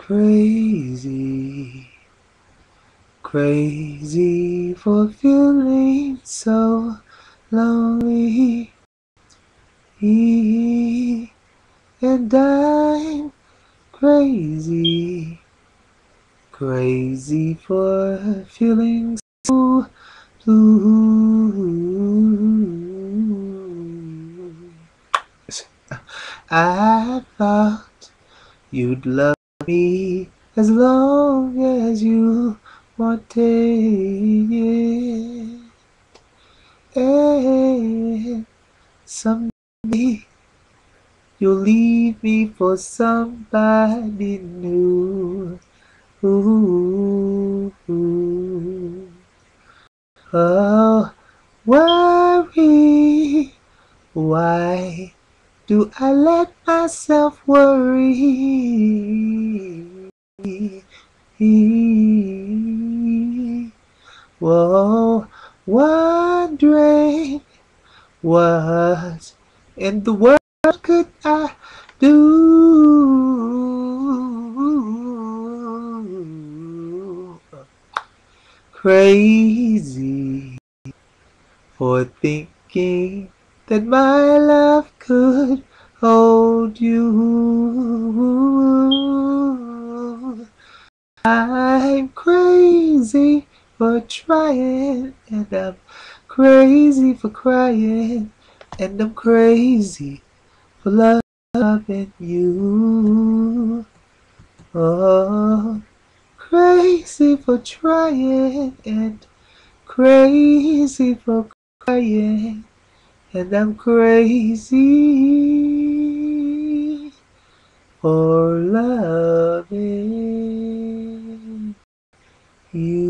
crazy, crazy for feeling so lonely. And I'm crazy, crazy for feeling so blue. I thought you'd love me as long as you wanted it. Eh, and someday you'll leave me for somebody new. Ooh, ooh. Oh, worry. Why do I let myself worry? Whoa, wondering what in the world could I do? Crazy for thinking that my love could hold you. I'm crazy for trying, and I'm crazy for crying, and I'm crazy for loving you. Oh, crazy for trying, and crazy for crying, and I'm crazy for loving you.